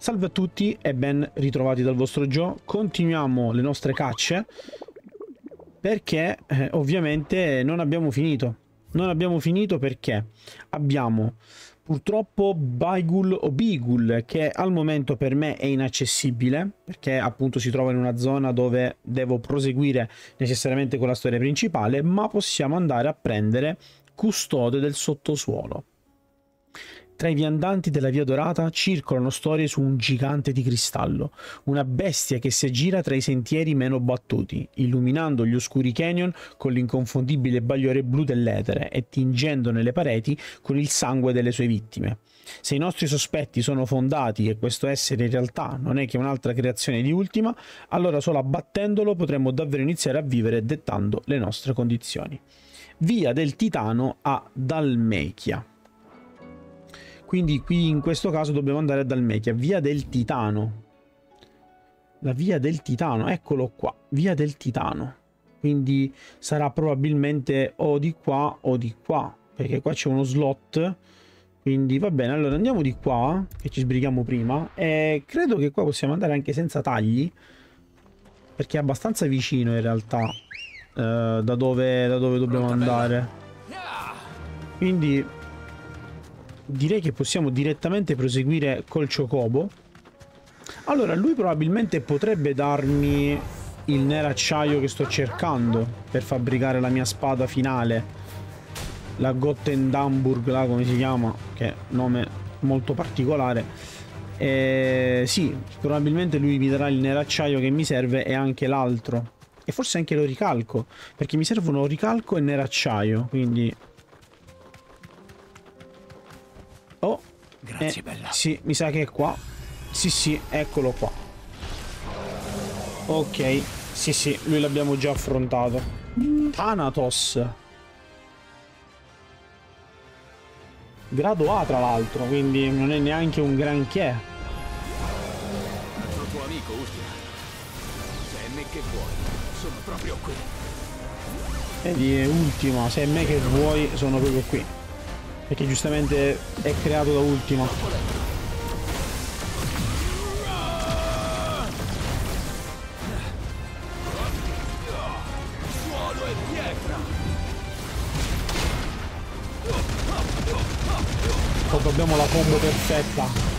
Salve a tutti e ben ritrovati dal vostro Joe. Continuiamo le nostre cacce perché eh, ovviamente non abbiamo finito. Non abbiamo finito perché abbiamo purtroppo Baigul o Bigul che al momento per me è inaccessibile perché appunto si trova in una zona dove devo proseguire necessariamente con la storia principale ma possiamo andare a prendere custode del sottosuolo. Tra i viandanti della Via Dorata circolano storie su un gigante di cristallo, una bestia che si aggira tra i sentieri meno battuti, illuminando gli oscuri canyon con l'inconfondibile bagliore blu dell'etere e tingendone le pareti con il sangue delle sue vittime. Se i nostri sospetti sono fondati e questo essere in realtà non è che un'altra creazione di Ultima, allora solo abbattendolo potremmo davvero iniziare a vivere dettando le nostre condizioni. Via del Titano a Dalmechia. Quindi qui in questo caso dobbiamo andare a Dalmechia, via del Titano. La via del Titano, eccolo qua, via del Titano. Quindi sarà probabilmente o di qua o di qua, perché qua c'è uno slot. Quindi va bene, allora andiamo di qua, che ci sbrighiamo prima. E credo che qua possiamo andare anche senza tagli, perché è abbastanza vicino in realtà eh, da, dove, da dove dobbiamo andare. Quindi direi che possiamo direttamente proseguire col Chocobo. Allora, lui probabilmente potrebbe darmi il nero acciaio che sto cercando per fabbricare la mia spada finale. La Gottenhamburg, là come si chiama, che è un nome molto particolare. E sì, probabilmente lui mi darà il nero acciaio che mi serve e anche l'altro. E forse anche lo ricalco, perché mi servono ricalco e nero acciaio, quindi Oh. Grazie, eh, bella. Sì, mi sa che è qua. Sì, sì, eccolo qua. Ok. Sì, sì, lui l'abbiamo già affrontato. Thanatos. Grado A, tra l'altro, quindi non è neanche un granché. Sono tuo amico, Ultima. Se è me che vuoi, sono proprio qui. Vedi, è ultima. Se è me che vuoi, sono proprio qui. Perché giustamente è creato da ultimo. Poi abbiamo la combo perfetta.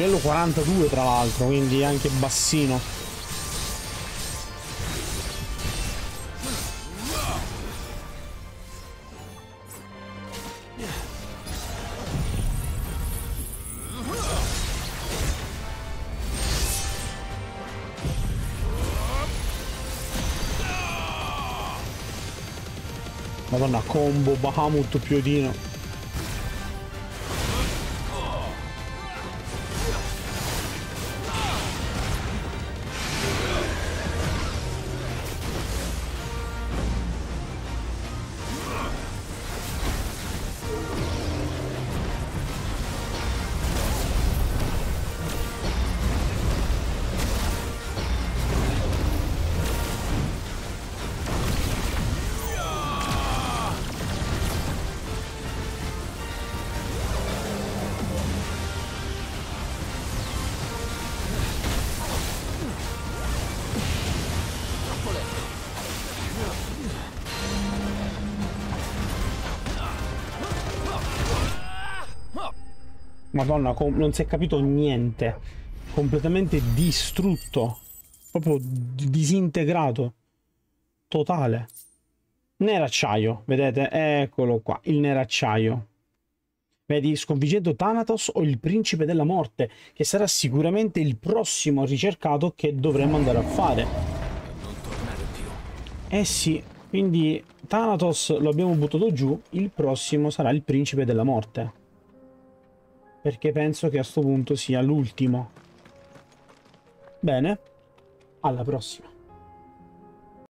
Livello 42 tra l'altro, quindi anche bassino. Madonna, combo, Bahamut, Piodino. Madonna, non si è capito niente. Completamente distrutto. Proprio disintegrato. Totale. Neracciaio, vedete? Eccolo qua, il neracciaio. Vedi, sconfiggendo Thanatos o il principe della morte, che sarà sicuramente il prossimo ricercato che dovremmo andare a fare. Eh sì, quindi Thanatos lo abbiamo buttato giù, il prossimo sarà il principe della morte. Perché penso che a sto punto sia l'ultimo. Bene, alla prossima.